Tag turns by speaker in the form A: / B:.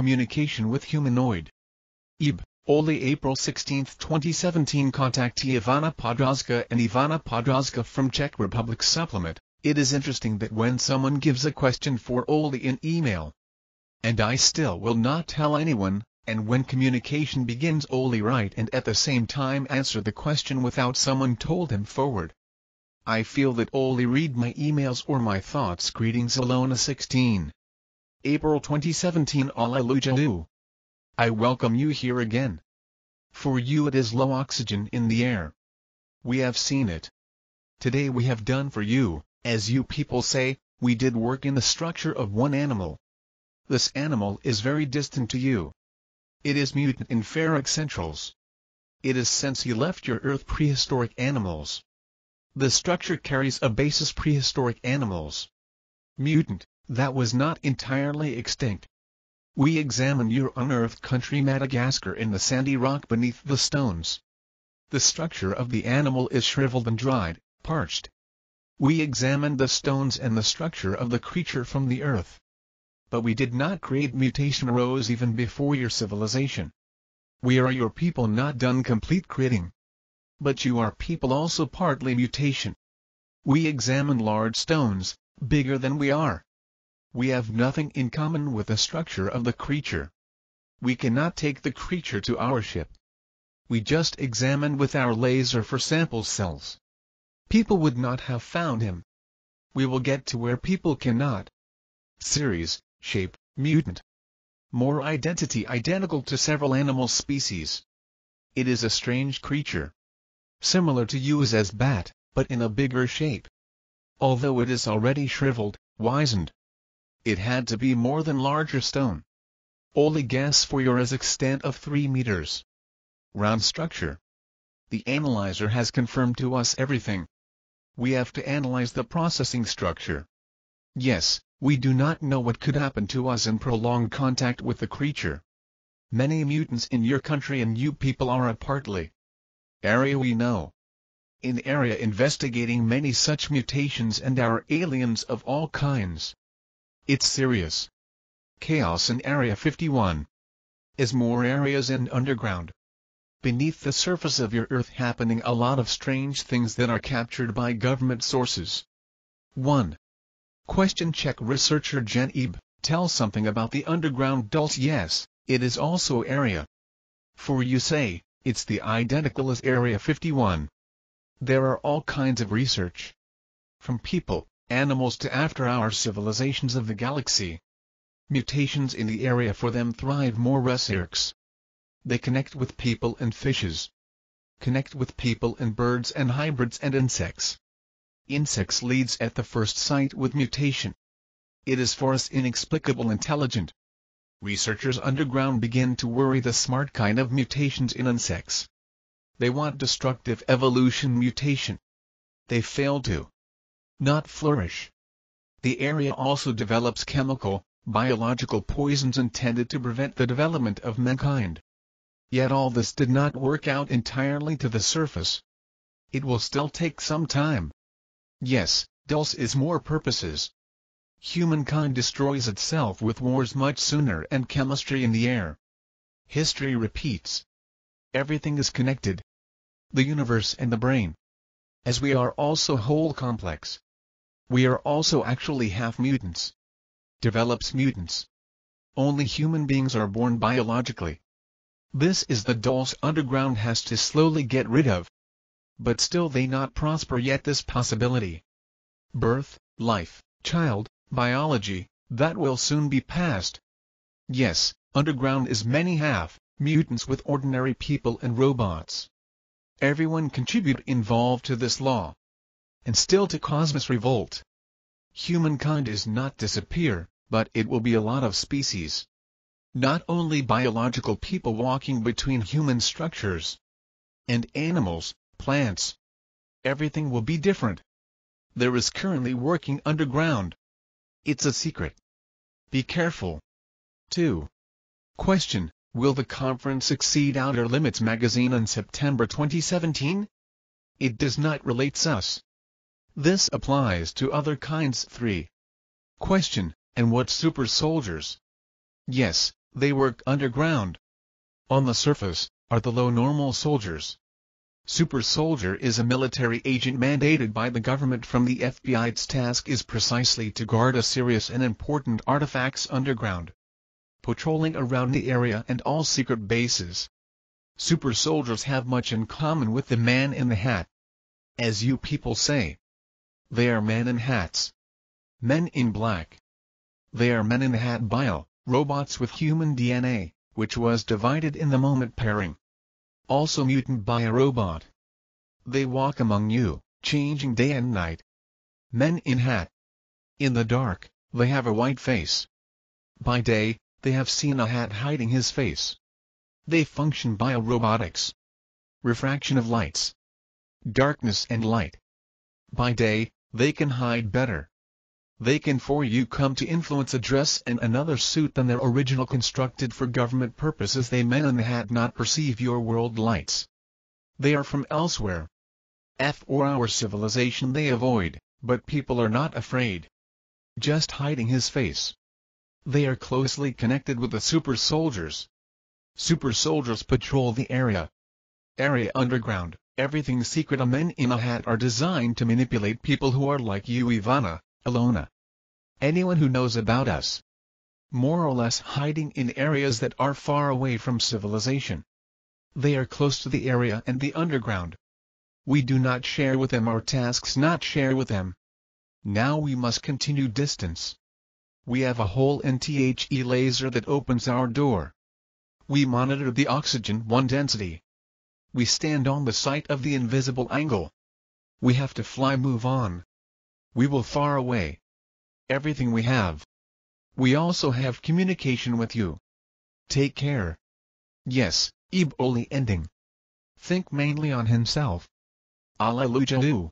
A: communication with humanoid. Ebe. Olie April 16, 2017 Contact Ivana Podhrázská and Ivana Podhrázská from Czech Republic Supplement. It is interesting that when someone gives a question for Olie in email, and I still will not tell anyone, and when communication begins Olie write and at the same time answer the question without someone told him forward. I feel that Olie read my emails or my thoughts greetings Ilona 16. April 2017 Alleluia I welcome you here again. For you it is low oxygen in the air. We have seen it. Today we have done for you, as you people say, we did work in the structure of one animal. This animal is very distant to you. It is mutant in ferric centrals. It is since you left your Earth prehistoric animals. The structure carries a basis prehistoric animals. Mutant, that was not entirely extinct, we examined your unearthed country Madagascar in the sandy rock beneath the stones. The structure of the animal is shriveled and dried, parched. We examined the stones and the structure of the creature from the earth. But we did not create mutation arose even before your civilization. We are your people not done complete creating. But you are people also partly mutation. We examined large stones, bigger than we are. We have nothing in common with the structure of the creature. We cannot take the creature to our ship. We just examined with our laser for sample cells. People would not have found him. We will get to where people cannot. Series, shape, mutant. More identity identical to several animal species. It is a strange creature. Similar to you as bat, but in a bigger shape. Although it is already shriveled, wizened, it had to be more than larger stone. Only guess for your as extent of 3 meters. Round structure. The analyzer has confirmed to us everything. We have to analyze the processing structure. Yes, we do not know what could happen to us in prolonged contact with the creature. Many mutants in your country and you people are a partly area we know. In area investigating many such mutations and our aliens of all kinds. It's serious. Chaos in Area 51. Is more areas and underground. Beneath the surface of your Earth happening a lot of strange things that are captured by government sources. 1. Question Czech researcher Jen Ebe, tell something about the underground dulce yes, it is also area. For you say, it's the identical as Area 51. There are all kinds of research. From people, animals to after-our civilizations of the galaxy. Mutations in the area for them thrive more researchs. They connect with people and fishes. Connect with people and birds and hybrids and insects. Insects leads at the first sight with mutation. It is for us inexplicable intelligent. Researchers underground begin to worry the smart kind of mutations in insects. They want destructive evolution mutation. They fail to not flourish. The area also develops chemical, biological poisons intended to prevent the development of mankind. Yet all this did not work out entirely to the surface. It will still take some time. Yes, Dulce is more purposes. Humankind destroys itself with wars much sooner and chemistry in the air. History repeats. Everything is connected. The universe and the brain. As we are also whole complex. We are also actually half mutants. Develops mutants. Only human beings are born biologically. This is the dulce underground has to slowly get rid of. But still they not prosper yet this possibility. Birth, life, child, biology, that will soon be past. Yes, underground is many half, mutants with ordinary people and robots. Everyone contribute involved to this law and still to cosmos revolt. Humankind is not disappear, but it will be a lot of species. Not only biological people walking between human structures and animals, plants. Everything will be different. There is currently working underground. It's a secret. Be careful. 2. Question, will the conference exceed Outer Limits magazine in September 2017? It does not relate us. This applies to other kinds 3. Question, and what super soldiers? Yes, They work underground. On the surface, are the low normal soldiers. Super Soldier is a military agent mandated by the government from the FBI. Its task is precisely to guard a serious and important artifacts underground. Patrolling around the area and all secret bases. Super soldiers have much in common with the man in the hat. As you people say. They are men in hats. Men in black. They are men in hat bile, robots with human DNA, which was divided in the moment pairing. Also mutant by a robot. They walk among you, changing day and night. Men in hat. In the dark, they have a white face. By day, they have seen a hat hiding his face. They function bio-robotics. Refraction of lights. Darkness and light. By day, they can hide better. They can for you come to influence a dress and another suit than their original constructed for government purposes they men in the hat not perceive your world lights. They are from elsewhere. F or our civilization they avoid, but people are not afraid. Just hiding his face. They are closely connected with the super soldiers. Super soldiers patrol the area. Area underground, everything secret a men in a hat are designed to manipulate people who are like you Ivana. Ilona. Anyone who knows about us. More or less hiding in areas that are far away from civilization. They are close to the area and the underground. We do not share with them our tasks not share with them. Now we must continue distance. We have a whole NTHE laser that opens our door. We monitor the oxygen 1 density. We stand on the site of the invisible angle. We have to fly move on. We will far away. Everything we have. We also have communication with you. Take care. Yes, Ebe Olie ending. Think mainly on himself. Alleluia.